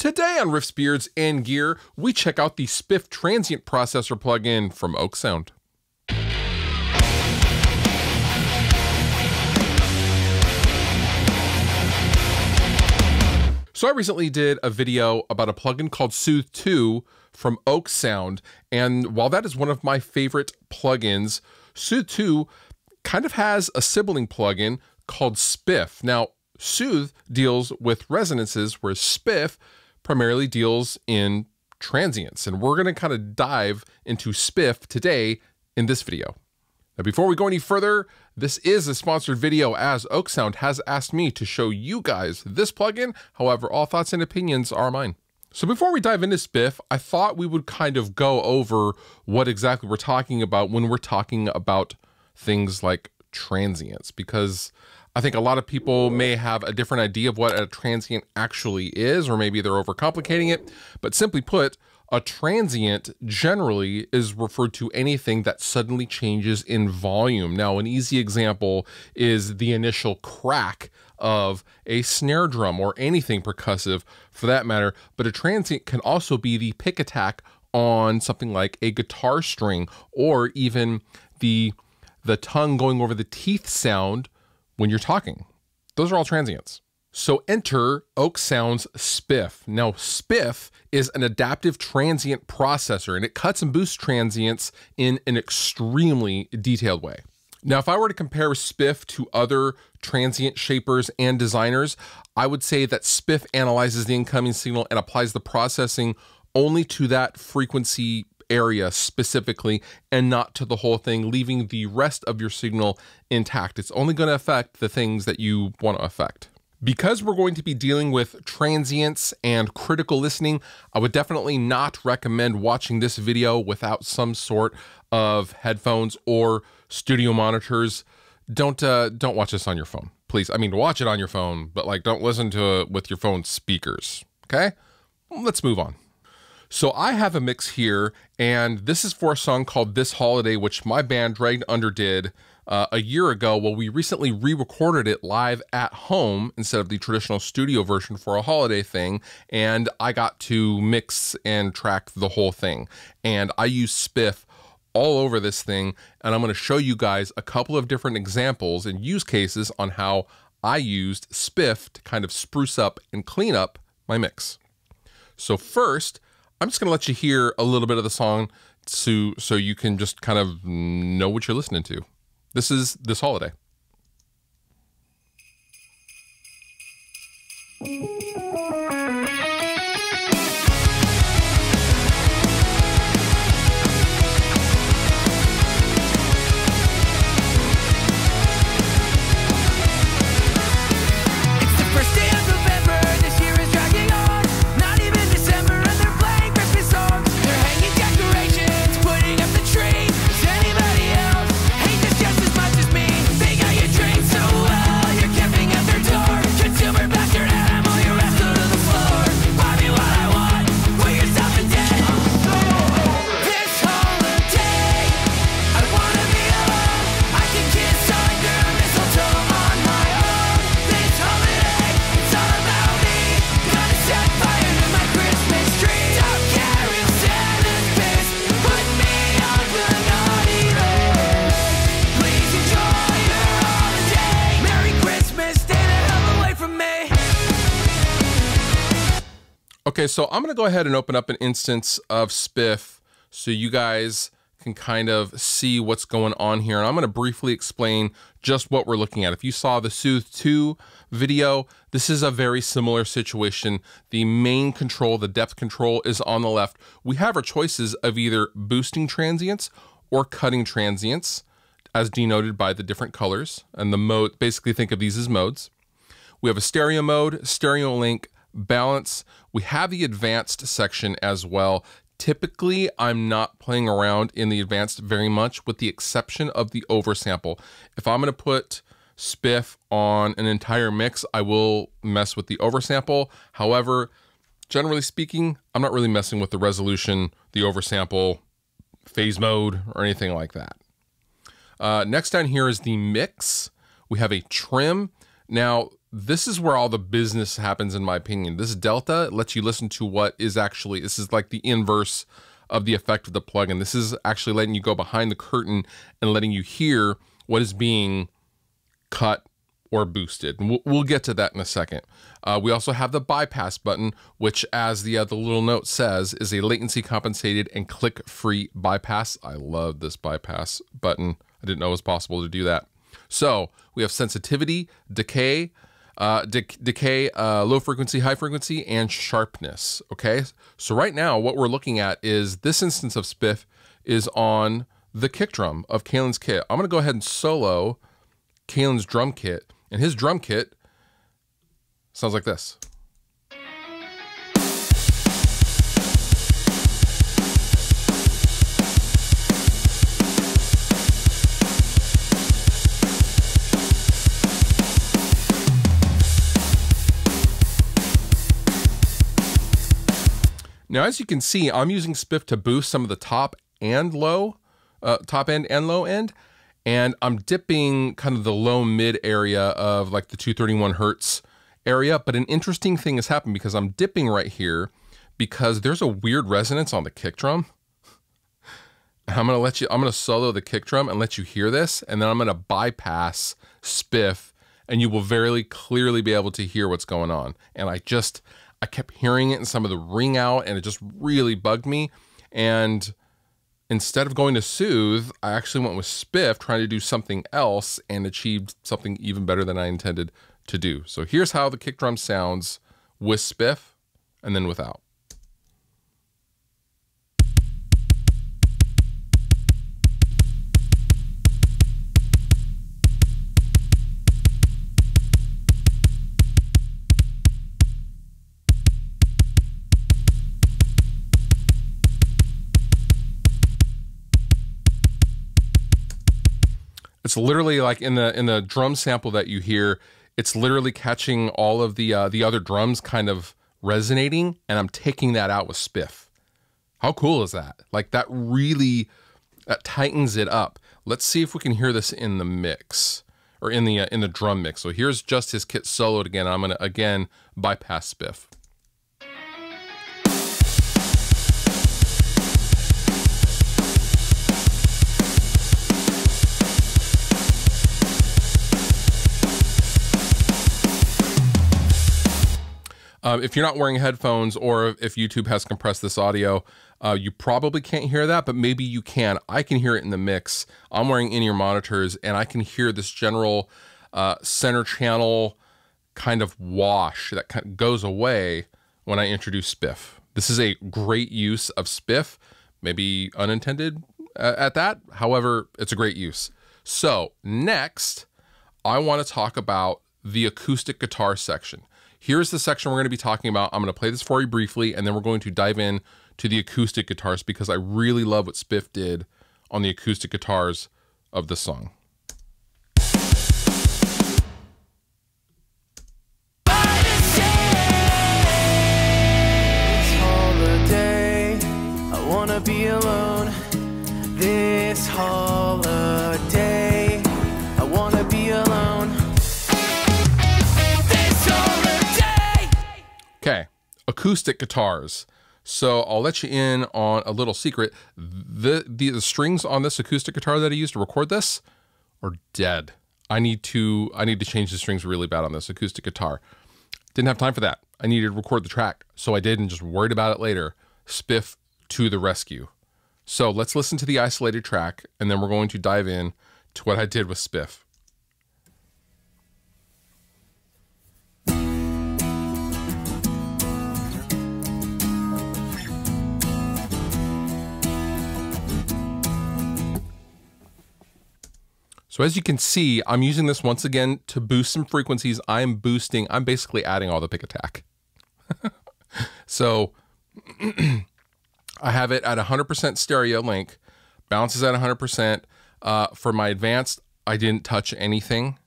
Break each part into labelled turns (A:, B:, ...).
A: Today on Riffs, Beards, and Gear, we check out the Spiff Transient Processor plugin from Oeksound. So I recently did a video about a plugin called Soothe 2 from Oeksound, and while that is one of my favorite plugins, Soothe 2 kind of has a sibling plugin called Spiff. Now, Soothe deals with resonances, whereas Spiff primarily deals in transients, and we're going to kind of dive into Spiff today in this video. Now, before we go any further, this is a sponsored video as Oeksound has asked me to show you guys this plugin. However, all thoughts and opinions are mine. So before we dive into Spiff, I thought we would kind of go over what exactly we're talking about when we're talking about things like transients, because I think a lot of people may have a different idea of what a transient actually is, or maybe they're overcomplicating it. But simply put, a transient generally is referred to anything that suddenly changes in volume. Now, an easy example is the initial crack of a snare drum or anything percussive for that matter. But a transient can also be the pick attack on something like a guitar string or even the the tongue going over the teeth sound when you're talking. Those are all transients. So enter Oeksound's Spiff. Now, Spiff is an adaptive transient processor and it cuts and boosts transients in an extremely detailed way. Now, if I were to compare Spiff to other transient shapers and designers, I would say that Spiff analyzes the incoming signal and applies the processing only to that frequency area specifically and not to the whole thing, leaving the rest of your signal intact. It's only going to affect the things that you want to affect. Because we're going to be dealing with transients and critical listening, I would definitely not recommend watching this video without some sort of headphones or studio monitors. Don't uh, don't watch this on your phone, please. I mean, watch it on your phone, but like don't listen to it with your phone speakers. Okay, let's move on. So I have a mix here, and this is for a song called "This Holiday," which my band Dragged Under did uh, a year ago. Well, we recently re recorded it live at home instead of the traditional studio version for a holiday thing. And I got to mix and track the whole thing. And I use Spiff all over this thing. And I'm going to show you guys a couple of different examples and use cases on how I used Spiff to kind of spruce up and clean up my mix. So, first, I'm just going to let you hear a little bit of the song so, so you can just kind of know what you're listening to. This is this holiday. Okay, so I'm going to go ahead and open up an instance of Spiff so you guys can kind of see what's going on here. And I'm going to briefly explain just what we're looking at. If you saw the Soothe 2 video, this is a very similar situation. The main control, the depth control is on the left. We have our choices of either boosting transients or cutting transients as denoted by the different colors and the mode. Basically think of these as modes. We have a stereo mode, stereo link, balance. We have the advanced section as well. Typically, I'm not playing around in the advanced very much with the exception of the oversample. If I'm going to put spiff on an entire mix, I will mess with the oversample. However, generally speaking, I'm not really messing with the resolution, the oversample, phase mode, or anything like that. Uh, next down here is the mix. We have a trim. Now, this is where all the business happens, in my opinion. This delta lets you listen to what is actually, this is like the inverse of the effect of the plugin. This is actually letting you go behind the curtain and letting you hear what is being cut or boosted. And we'll, we'll get to that in a second. Uh, we also have the bypass button, which, as the, uh, the little note says, is a latency compensated and click free bypass. I love this bypass button. I didn't know it was possible to do that. So we have sensitivity, decay, uh, de decay, uh, low frequency, high frequency, and sharpness. Okay, so right now what we're looking at is this instance of Spiff is on the kick drum of Kalen's kit. I'm gonna go ahead and solo Kalen's drum kit, and his drum kit sounds like this. Now, as you can see, I'm using Spiff to boost some of the top and low, uh, top end and low end, and I'm dipping kind of the low mid area of like the 231 hertz area. But an interesting thing has happened because I'm dipping right here because there's a weird resonance on the kick drum. I'm gonna let you, I'm gonna solo the kick drum and let you hear this, and then I'm gonna bypass Spiff, and you will very clearly be able to hear what's going on. And I just, I kept hearing it in some of the ring out and it just really bugged me. And instead of going to Soothe, I actually went with Spiff, trying to do something else and achieved something even better than I intended to do. So here's how the kick drum sounds with Spiff and then without. It's literally like in the in the drum sample that you hear, it's literally catching all of the uh, the other drums kind of resonating, and I'm taking that out with Spiff. How cool is that? Like that really that tightens it up. Let's see if we can hear this in the mix or in the uh, in the drum mix. So here's just his kit soloed again. I'm gonna again bypass Spiff. Um, if you're not wearing headphones or if YouTube has compressed this audio, uh, you probably can't hear that, but maybe you can. I can hear it in the mix. I'm wearing in ear monitors and I can hear this general uh, center channel kind of wash that kind of goes away when I introduce Spiff. This is a great use of Spiff, maybe unintended uh, at that. However, it's a great use. So, next, I want to talk about the acoustic guitar section. Here's the section we're going to be talking about. I'm going to play this for you briefly, and then we're going to dive in to the acoustic guitars because I really love what Spiff did on the acoustic guitars of the song. Acoustic guitars. So I'll let you in on a little secret. The, the, the strings on this acoustic guitar that I used to record this are dead. I need to I need to change the strings really bad on this acoustic guitar. Didn't have time for that. I needed to record the track, so I did and just worried about it later. Spiff to the rescue. So let's listen to the isolated track, and then we're going to dive in to what I did with Spiff. So as you can see, I'm using this once again to boost some frequencies. I'm boosting, I'm basically adding all the pick attack. so I have it at 100% stereo link, bounces at 100%. Uh, for my advanced, I didn't touch anything.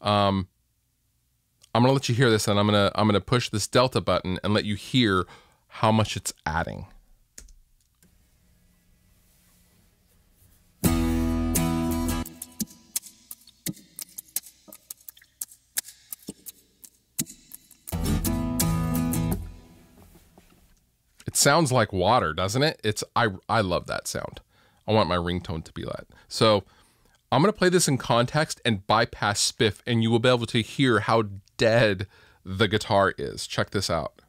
A: Um, I'm gonna let you hear this, and I'm gonna I'm gonna push this delta button and let you hear how much it's adding. It sounds like water, doesn't it? It's I I love that sound. I want my ringtone to be that. So I'm gonna play this in context and bypass spiff, and you will be able to hear how dead the guitar is. Check this out.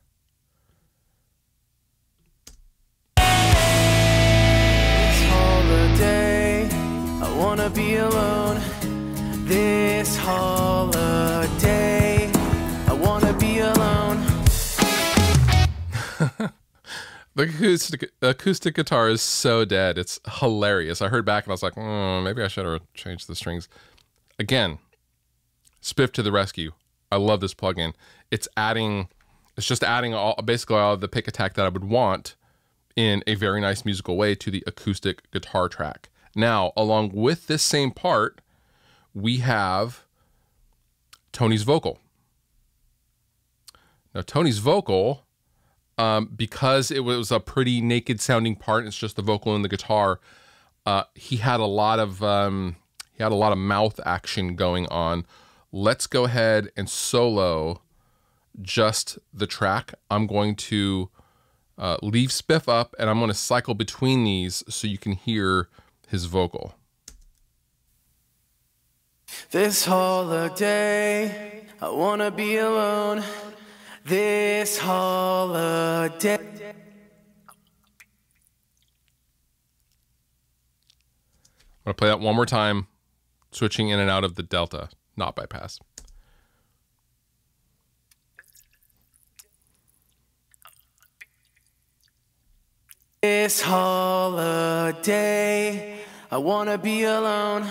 B: wanna be alone this holiday.
A: The acoustic, acoustic guitar is so dead. It's hilarious. I heard back and I was like, mm, maybe I should have changed the strings. Again, Spiff to the rescue. I love this plugin. It's adding, it's just adding all basically all the pick attack that I would want in a very nice musical way to the acoustic guitar track. Now, along with this same part, we have Tony's vocal. Now, Tony's vocal, um, because it was a pretty naked sounding part, it's just the vocal and the guitar. Uh, he had a lot of um, he had a lot of mouth action going on. Let's go ahead and solo just the track. I'm going to uh, leave Spiff up and I'm going to cycle between these so you can hear his vocal.
B: This holiday, I wanna be alone. This holiday.
A: I'm going to play that one more time, switching in and out of the delta, not bypass.
B: This holiday, I wanna be alone.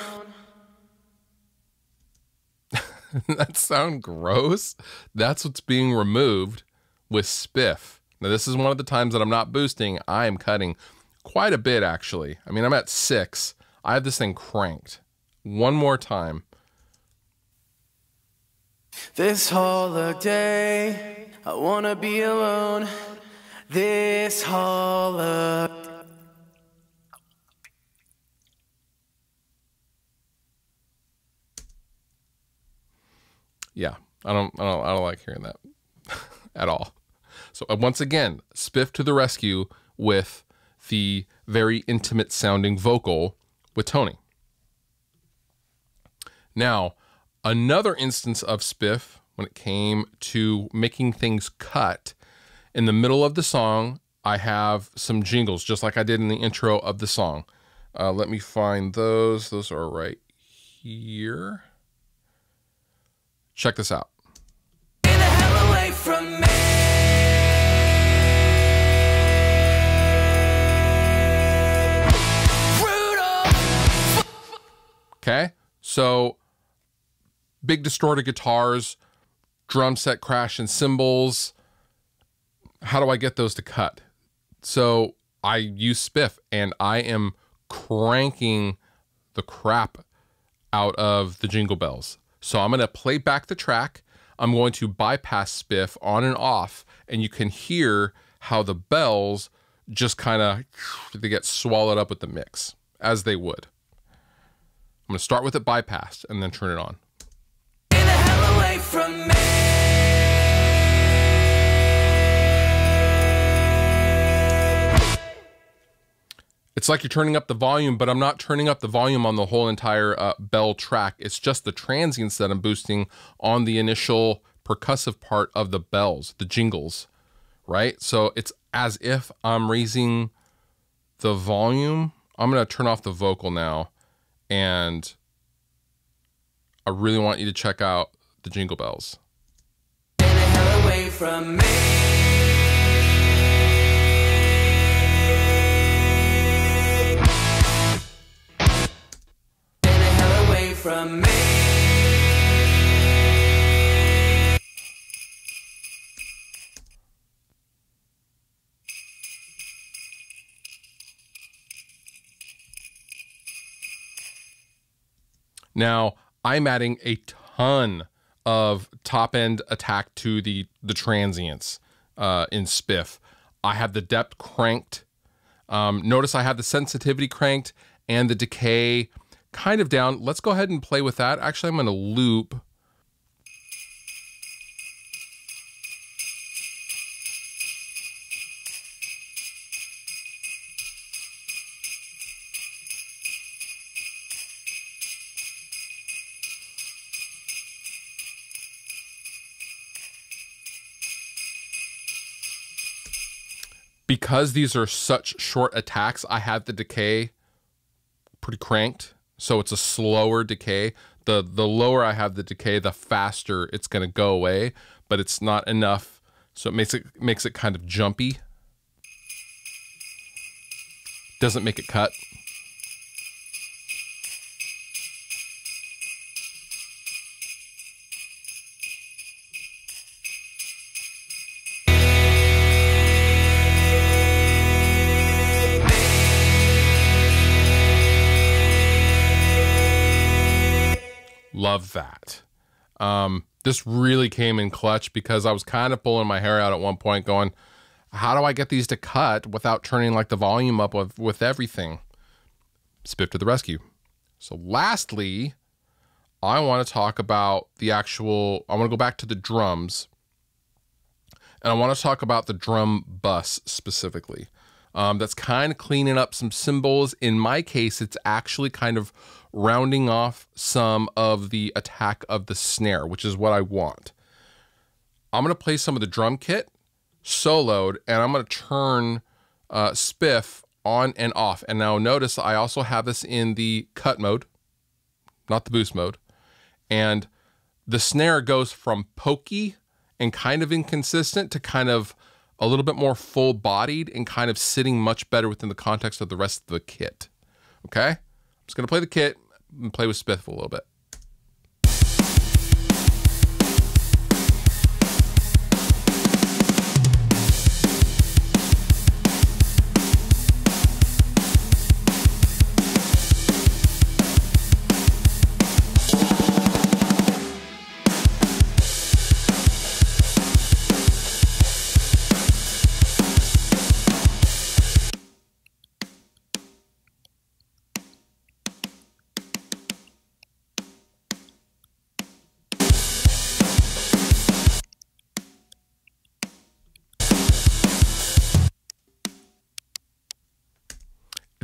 A: that sound gross? That's what's being removed with Spiff. Now, this is one of the times that I'm not boosting. I am cutting quite a bit, actually. I mean, I'm at six. I have this thing cranked. One more time.
B: This holiday, I wanna be alone. This holiday.
A: Yeah, I don't, I don't, I don't like hearing that at all. So uh, once again, Spiff to the rescue with the very intimate sounding vocal with Tony. Now, another instance of Spiff when it came to making things cut in the middle of the song, I have some jingles, just like I did in the intro of the song. Uh, let me find those. Those are right here. Check this out. Okay. So big distorted guitars, drum set crash and cymbals. How do I get those to cut? So I use Spiff and I am cranking the crap out of the jingle bells. So I'm going to play back the track. I'm going to bypass Spiff on and off, and you can hear how the bells just kind of they get swallowed up with the mix as they would. I'm going to start with it bypassed and then turn it on. It's like you're turning up the volume, but I'm not turning up the volume on the whole entire uh, bell track. It's just the transients that I'm boosting on the initial percussive part of the bells, the jingles, right? So it's as if I'm raising the volume. I'm going to turn off the vocal now. And I really want you to check out the jingle bells.
B: From me.
A: Now, I'm adding a ton of top end attack to the the transients uh, in Spiff. I have the depth cranked. Um, notice I have the sensitivity cranked and the decay kind of down. Let's go ahead and play with that. Actually, I'm going to loop. Because these are such short attacks, I have the decay pretty cranked. So it's a slower decay. The the lower I have the decay, the faster it's gonna go away, but it's not enough. So it makes it makes it kind of jumpy. Doesn't make it cut. Love that. Um, this really came in clutch because I was kind of pulling my hair out at one point, going, "How do I get these to cut without turning like the volume up with with everything?" Spiff to the rescue. So, lastly, I want to talk about the actual. I want to go back to the drums, and I want to talk about the drum bus specifically. Um, that's kind of cleaning up some cymbals. In my case, it's actually kind of rounding off some of the attack of the snare, which is what I want. I'm going to play some of the drum kit soloed, and I'm going to turn uh, Spiff on and off. And now notice I also have this in the cut mode, not the boost mode. And the snare goes from pokey and kind of inconsistent to kind of a little bit more full bodied and kind of sitting much better within the context of the rest of the kit. Okay? I'm just going to play the kit play with Spiff a little bit.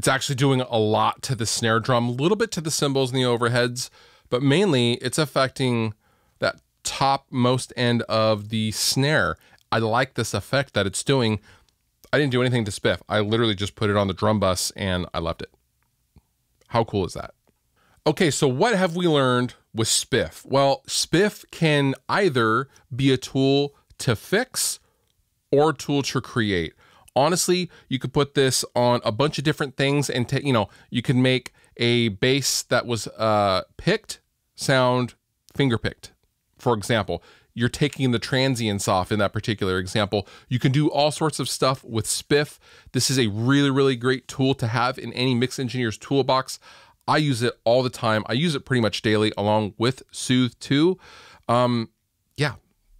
A: It's actually doing a lot to the snare drum, a little bit to the cymbals and the overheads, but mainly it's affecting that topmost end of the snare. I like this effect that it's doing. I didn't do anything to spiff. I literally just put it on the drum bus and I left it. How cool is that? Okay, so what have we learned with spiff? Well, spiff can either be a tool to fix or a tool to create honestly, you could put this on a bunch of different things and take, you know, you can make a bass that was uh, picked sound finger picked. For example, you're taking the transients off in that particular example. You can do all sorts of stuff with Spiff. This is a really, really great tool to have in any mix engineer's toolbox. I use it all the time. I use it pretty much daily along with Soothe 2. Um, yeah,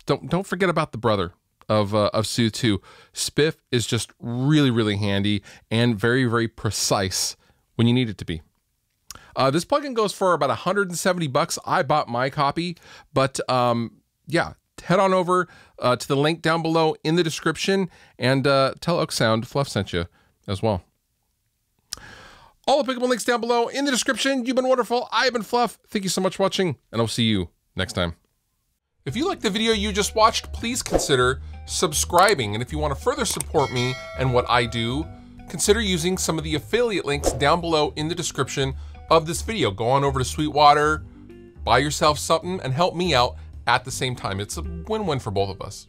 A: don't don't forget about the brother of uh, of Soothe 2. Spiff is just really really handy and very very precise when you need it to be. Uh, this plugin goes for about 170 bucks. I bought my copy, but um, yeah, head on over uh, to the link down below in the description and uh, tell Oeksound Fluff sent you as well. All the pickable links down below in the description. You've been wonderful. I've been Fluff. Thank you so much for watching, and I'll see you next time. If you liked the video you just watched, please consider subscribing. And if you want to further support me and what I do, consider using some of the affiliate links down below in the description of this video. Go on over to Sweetwater, buy yourself something, and help me out at the same time. It's a win-win for both of us.